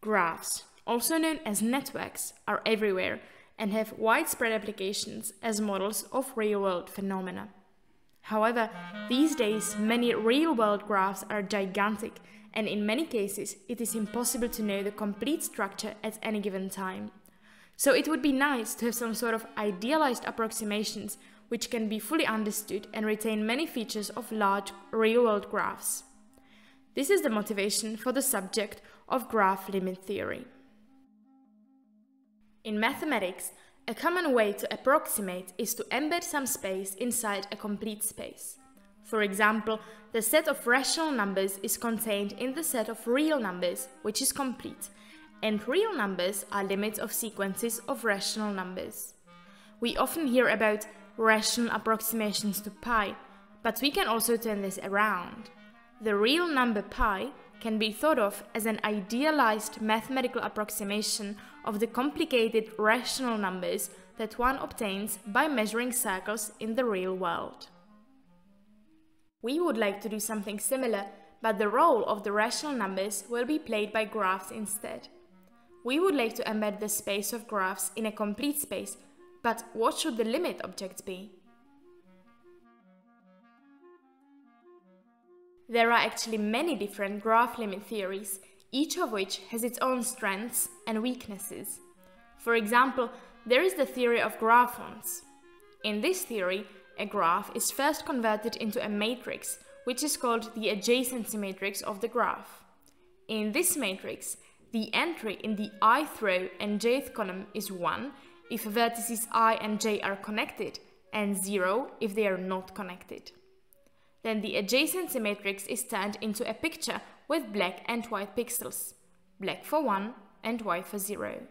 Graphs, also known as networks, are everywhere and have widespread applications as models of real-world phenomena. However, these days many real-world graphs are gigantic and in many cases it is impossible to know the complete structure at any given time. So it would be nice to have some sort of idealized approximations which can be fully understood and retain many features of large real-world graphs. This is the motivation for the subject of graph limit theory. In mathematics, a common way to approximate is to embed some space inside a complete space. For example, the set of rational numbers is contained in the set of real numbers, which is complete, and real numbers are limits of sequences of rational numbers. We often hear about rational approximations to pi, but we can also turn this around. The real number pi can be thought of as an idealized mathematical approximation of the complicated rational numbers that one obtains by measuring circles in the real world. We would like to do something similar, but the role of the rational numbers will be played by graphs instead. We would like to embed the space of graphs in a complete space, but what should the limit objects be? There are actually many different graph limit theories, each of which has its own strengths and weaknesses. For example, there is the theory of graphons. In this theory, a graph is first converted into a matrix, which is called the adjacency matrix of the graph. In this matrix, the entry in the ith row and jth column is 1 if vertices i and j are connected, and 0 if they are not connected. Then the adjacency matrix is turned into a picture with black and white pixels, black for 1 and white for 0.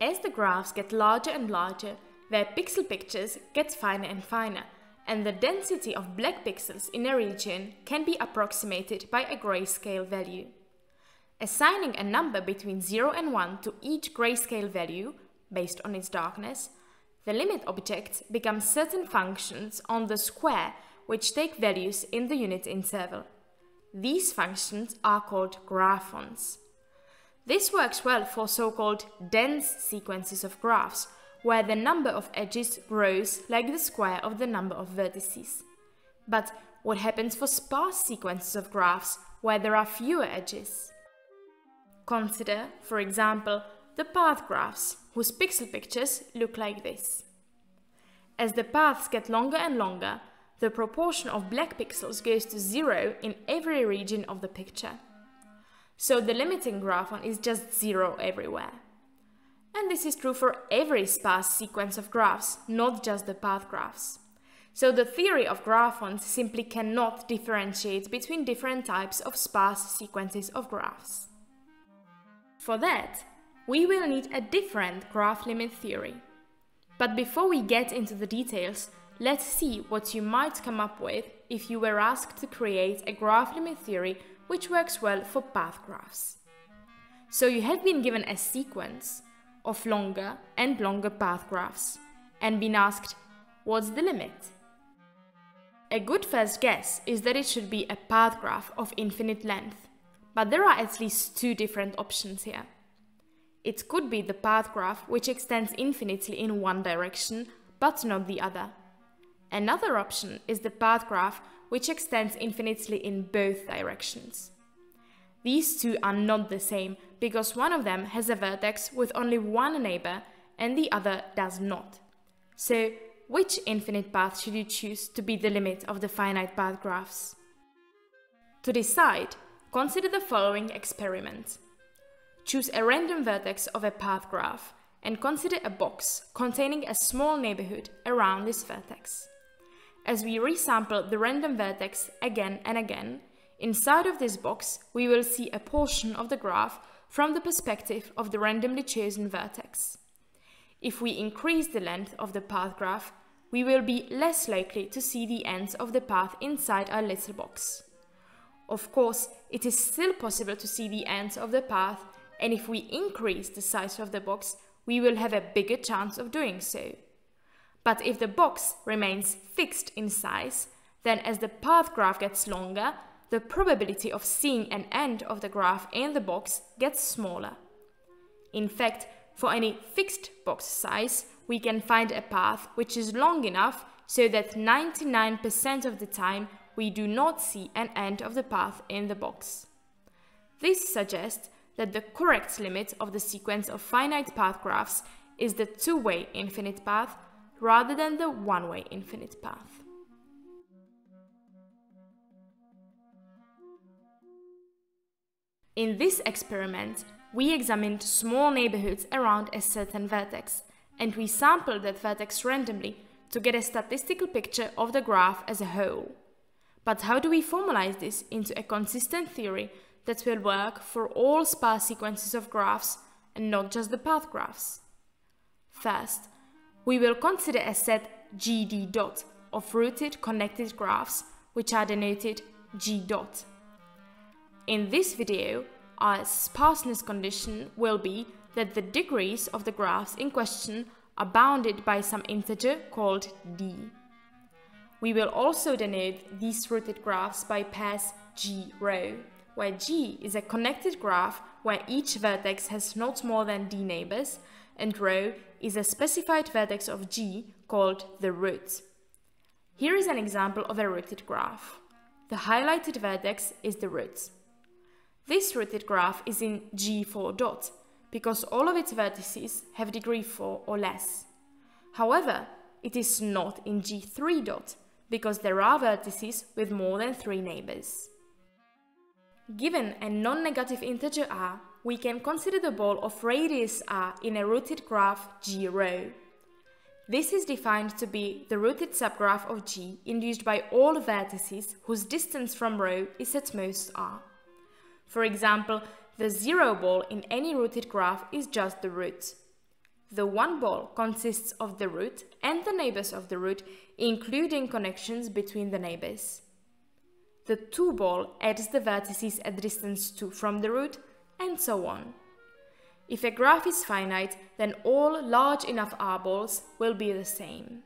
As the graphs get larger and larger, their pixel pictures get finer and finer, and the density of black pixels in a region can be approximated by a grayscale value. Assigning a number between 0 and 1 to each grayscale value, based on its darkness, the limit objects become certain functions on the square which take values in the unit interval. These functions are called graphons. This works well for so-called dense sequences of graphs, where the number of edges grows like the square of the number of vertices. But what happens for sparse sequences of graphs, where there are fewer edges? Consider, for example, the path graphs, whose pixel pictures look like this. As the paths get longer and longer, the proportion of black pixels goes to zero in every region of the picture. So the limiting graphon is just zero everywhere. And this is true for every sparse sequence of graphs, not just the path graphs. So the theory of graphons simply cannot differentiate between different types of sparse sequences of graphs. For that, we will need a different graph limit theory. But before we get into the details, Let's see what you might come up with if you were asked to create a graph limit theory which works well for path graphs. So you have been given a sequence of longer and longer path graphs and been asked, what's the limit? A good first guess is that it should be a path graph of infinite length, but there are at least two different options here. It could be the path graph which extends infinitely in one direction, but not the other. Another option is the path graph, which extends infinitely in both directions. These two are not the same because one of them has a vertex with only one neighbor and the other does not. So, which infinite path should you choose to be the limit of the finite path graphs? To decide, consider the following experiment. Choose a random vertex of a path graph and consider a box containing a small neighborhood around this vertex. As we resample the random vertex again and again, inside of this box we will see a portion of the graph from the perspective of the randomly chosen vertex. If we increase the length of the path graph, we will be less likely to see the ends of the path inside our little box. Of course, it is still possible to see the ends of the path, and if we increase the size of the box, we will have a bigger chance of doing so. But if the box remains fixed in size, then as the path graph gets longer, the probability of seeing an end of the graph in the box gets smaller. In fact, for any fixed box size, we can find a path which is long enough so that 99% of the time we do not see an end of the path in the box. This suggests that the correct limit of the sequence of finite path graphs is the two-way infinite path rather than the one-way infinite path. In this experiment, we examined small neighborhoods around a certain vertex, and we sampled that vertex randomly to get a statistical picture of the graph as a whole. But how do we formalize this into a consistent theory that will work for all sparse sequences of graphs and not just the path graphs? First, we will consider a set GD dot of rooted connected graphs, which are denoted G dot. In this video, our sparseness condition will be that the degrees of the graphs in question are bounded by some integer called d. We will also denote these rooted graphs by pairs g rho, where g is a connected graph where each vertex has not more than d neighbors, and rho is a specified vertex of g called the root. Here is an example of a rooted graph. The highlighted vertex is the root. This rooted graph is in G4 dot because all of its vertices have degree 4 or less. However, it is not in G3 dot because there are vertices with more than 3 neighbors. Given a non-negative integer r, we can consider the ball of radius r in a rooted graph G rho. This is defined to be the rooted subgraph of G induced by all vertices whose distance from rho is at most r. For example, the zero ball in any rooted graph is just the root. The one ball consists of the root and the neighbors of the root, including connections between the neighbors. The two ball adds the vertices at distance 2 from the root, and so on. If a graph is finite, then all large enough R balls will be the same.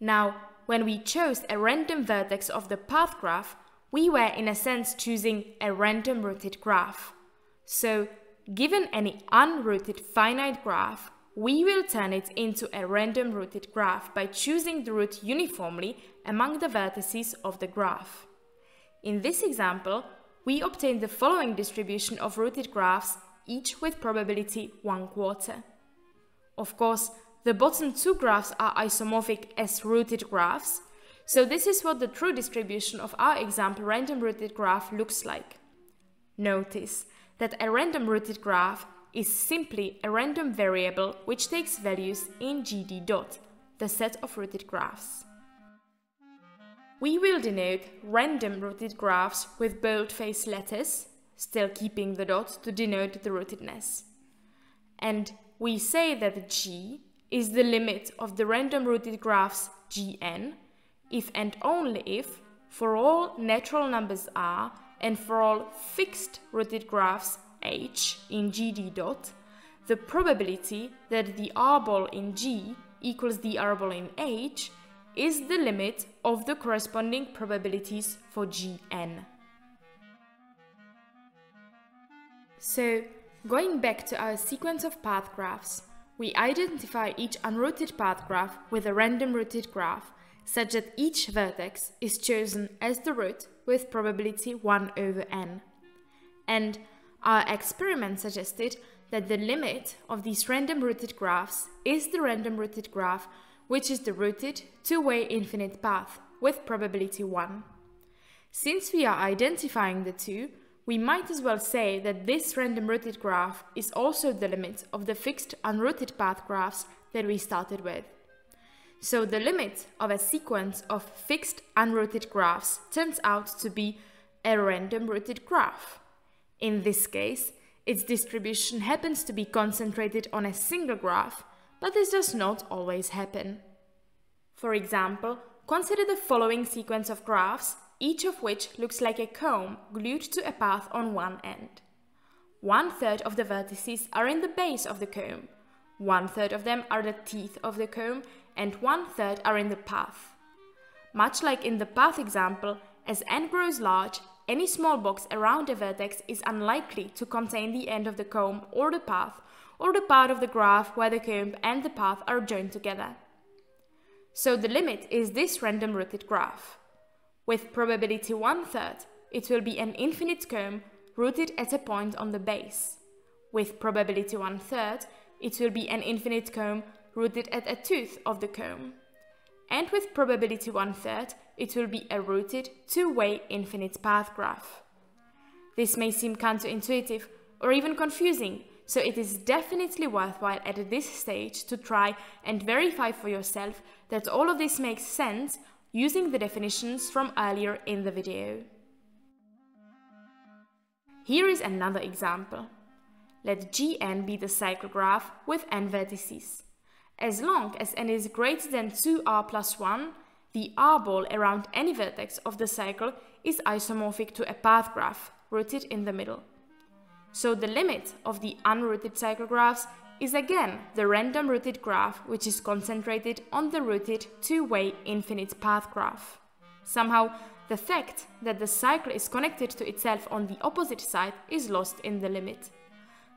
Now, when we chose a random vertex of the path graph, we were in a sense choosing a random rooted graph. So, given any unrooted finite graph, we will turn it into a random rooted graph by choosing the root uniformly among the vertices of the graph. In this example, we obtain the following distribution of rooted graphs, each with probability 1 quarter. Of course, the bottom two graphs are isomorphic as rooted graphs, so this is what the true distribution of our example random rooted graph looks like. Notice that a random rooted graph is simply a random variable which takes values in GD dot, the set of rooted graphs. We will denote random rooted graphs with boldface letters, still keeping the dot to denote the rootedness. And we say that G is the limit of the random rooted graphs Gn if and only if, for all natural numbers r and for all fixed rooted graphs h in GD dot, the probability that the r ball in G equals the r ball in H is the limit of the corresponding probabilities for Gn. So, going back to our sequence of path graphs, we identify each unrooted path graph with a random rooted graph such that each vertex is chosen as the root with probability 1 over n. And our experiment suggested that the limit of these random rooted graphs is the random rooted graph, which is the rooted two-way infinite path with probability 1. Since we are identifying the two, we might as well say that this random rooted graph is also the limit of the fixed unrooted path graphs that we started with. So the limit of a sequence of fixed unrooted graphs turns out to be a random rooted graph. In this case, its distribution happens to be concentrated on a single graph, but this does not always happen. For example, consider the following sequence of graphs, each of which looks like a comb glued to a path on one end. One third of the vertices are in the base of the comb, one third of them are the teeth of the comb, and one third are in the path. Much like in the path example, as n grows large, any small box around a vertex is unlikely to contain the end of the comb or the path, or the part of the graph where the comb and the path are joined together. So the limit is this random rooted graph. With probability one-third, it will be an infinite comb rooted at a point on the base. With probability one-third, it will be an infinite comb rooted at a tooth of the comb. And with probability one-third, it will be a rooted two-way infinite path graph. This may seem counterintuitive or even confusing, so it is definitely worthwhile at this stage to try and verify for yourself that all of this makes sense using the definitions from earlier in the video. Here is another example. Let Gn be the cycle graph with n vertices. As long as n is greater than 2r plus 1, the r ball around any vertex of the cycle is isomorphic to a path graph rooted in the middle. So the limit of the unrooted cycle graphs is again the random rooted graph which is concentrated on the rooted two-way infinite path graph. Somehow, the fact that the cycle is connected to itself on the opposite side is lost in the limit.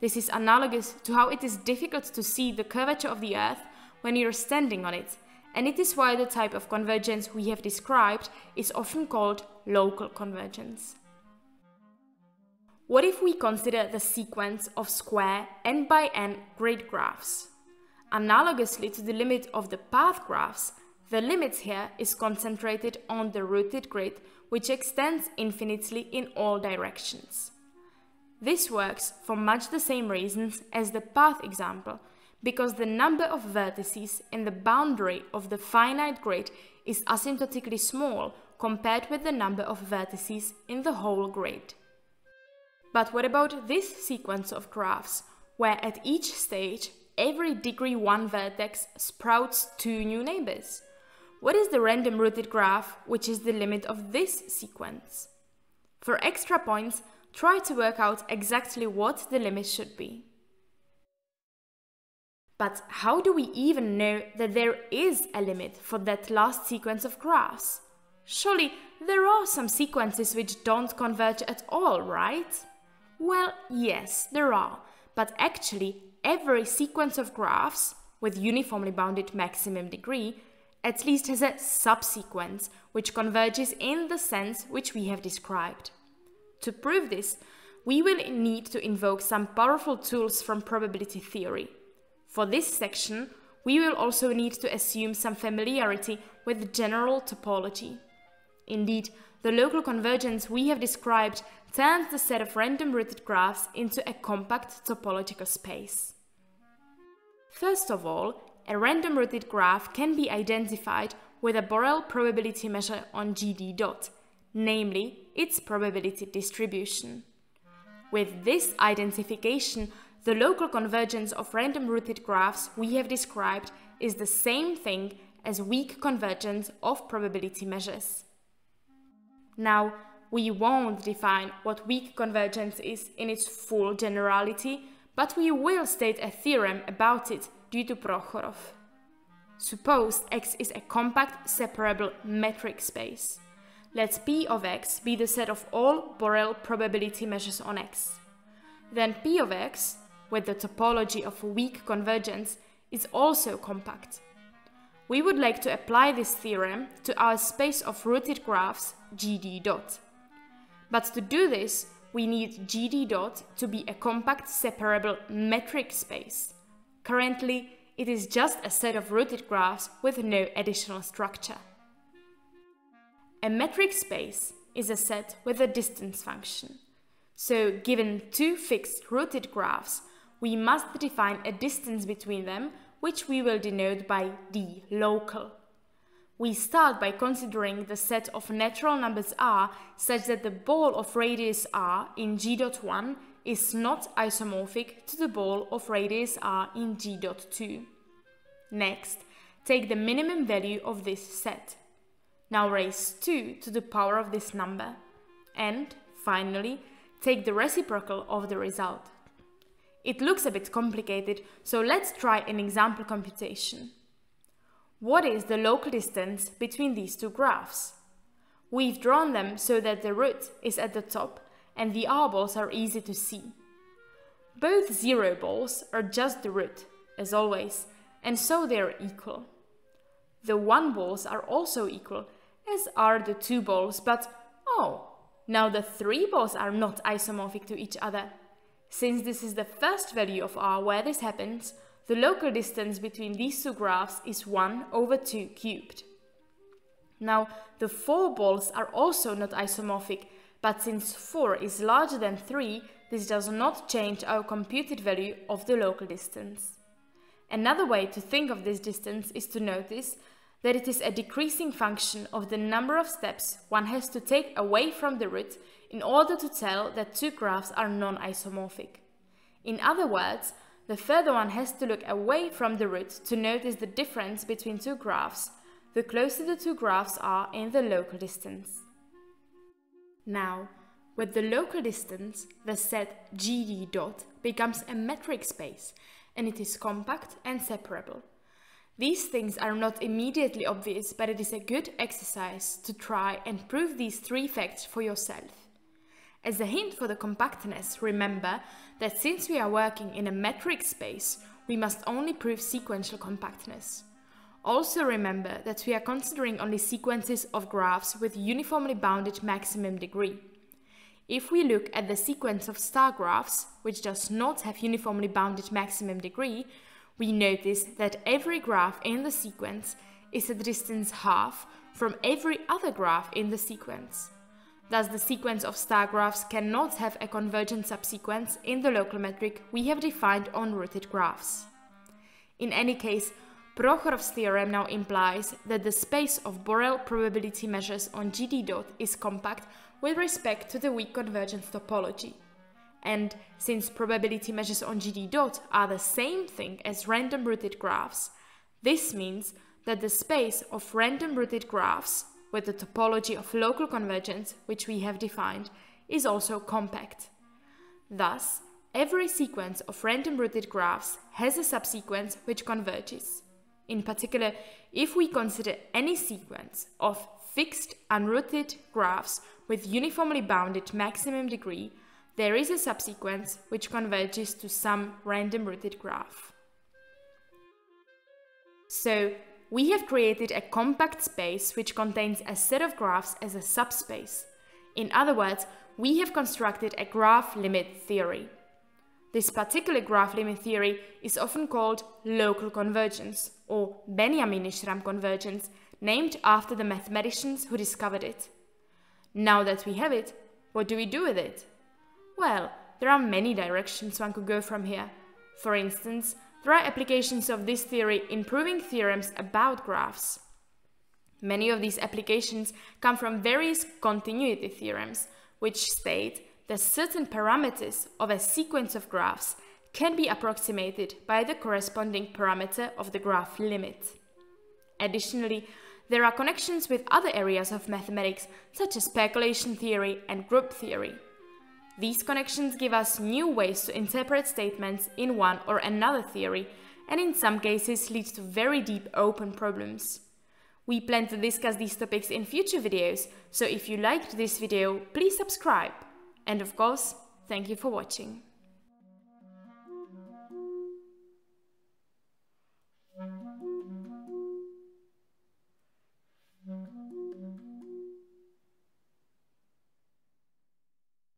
This is analogous to how it is difficult to see the curvature of the Earth when you're standing on it, and it is why the type of convergence we have described is often called local convergence. What if we consider the sequence of square n by n grid graphs? Analogously to the limit of the path graphs, the limit here is concentrated on the rooted grid, which extends infinitely in all directions. This works for much the same reasons as the path example, because the number of vertices in the boundary of the finite grid is asymptotically small compared with the number of vertices in the whole grid. But what about this sequence of graphs, where at each stage every degree 1 vertex sprouts two new neighbors? What is the random rooted graph, which is the limit of this sequence? For extra points, try to work out exactly what the limit should be. But how do we even know that there is a limit for that last sequence of graphs? Surely there are some sequences which don't converge at all, right? Well, yes, there are, but actually every sequence of graphs with uniformly bounded maximum degree at least has a subsequence which converges in the sense which we have described. To prove this, we will need to invoke some powerful tools from probability theory. For this section, we will also need to assume some familiarity with general topology. Indeed, the local convergence we have described turns the set of random rooted graphs into a compact topological space. First of all, a random rooted graph can be identified with a Borel probability measure on GD dot, namely its probability distribution. With this identification, the local convergence of random rooted graphs we have described is the same thing as weak convergence of probability measures. Now, we won't define what weak convergence is in its full generality, but we will state a theorem about it due to Prokhorov. Suppose X is a compact separable metric space. Let P of x be the set of all Borel probability measures on x. Then P of x, with the topology of weak convergence, is also compact. We would like to apply this theorem to our space of rooted graphs GD dot. But to do this, we need GD dot to be a compact separable metric space. Currently, it is just a set of rooted graphs with no additional structure. A metric space is a set with a distance function. So given two fixed rooted graphs, we must define a distance between them, which we will denote by d local. We start by considering the set of natural numbers r such that the ball of radius r in g.1 is not isomorphic to the ball of radius r in g.2. Next, take the minimum value of this set. Now raise 2 to the power of this number. And, finally, take the reciprocal of the result. It looks a bit complicated, so let's try an example computation. What is the local distance between these two graphs? We've drawn them so that the root is at the top and the R balls are easy to see. Both zero balls are just the root, as always, and so they are equal. The one balls are also equal, as are the two balls, but oh, now the three balls are not isomorphic to each other. Since this is the first value of r where this happens, the local distance between these two graphs is 1 over 2 cubed. Now, the four balls are also not isomorphic, but since 4 is larger than 3, this does not change our computed value of the local distance. Another way to think of this distance is to notice that it is a decreasing function of the number of steps one has to take away from the root in order to tell that two graphs are non-isomorphic. In other words, the further one has to look away from the root to notice the difference between two graphs, the closer the two graphs are in the local distance. Now, with the local distance, the set GD dot becomes a metric space and it is compact and separable. These things are not immediately obvious, but it is a good exercise to try and prove these three facts for yourself. As a hint for the compactness, remember that since we are working in a metric space, we must only prove sequential compactness. Also remember that we are considering only sequences of graphs with uniformly bounded maximum degree. If we look at the sequence of star graphs, which does not have uniformly bounded maximum degree, we notice that every graph in the sequence is at distance half from every other graph in the sequence. Thus, the sequence of star graphs cannot have a convergent subsequence in the local metric we have defined on rooted graphs. In any case, Prochorov's theorem now implies that the space of Borel probability measures on GD dot is compact with respect to the weak convergence topology. And since probability measures on GD dot are the same thing as random rooted graphs, this means that the space of random rooted graphs with the topology of local convergence, which we have defined, is also compact. Thus, every sequence of random rooted graphs has a subsequence which converges. In particular, if we consider any sequence of fixed unrooted graphs with uniformly bounded maximum degree, there is a subsequence which converges to some random rooted graph. So, we have created a compact space which contains a set of graphs as a subspace. In other words, we have constructed a graph limit theory. This particular graph limit theory is often called local convergence or Benjamini-Schramm convergence, named after the mathematicians who discovered it. Now that we have it, what do we do with it? Well, there are many directions one could go from here. For instance, there are applications of this theory in proving theorems about graphs. Many of these applications come from various continuity theorems, which state that certain parameters of a sequence of graphs can be approximated by the corresponding parameter of the graph limit. Additionally, there are connections with other areas of mathematics, such as percolation theory and group theory. These connections give us new ways to interpret statements in one or another theory, and in some cases lead to very deep open problems. We plan to discuss these topics in future videos, so if you liked this video, please subscribe. And of course, thank you for watching.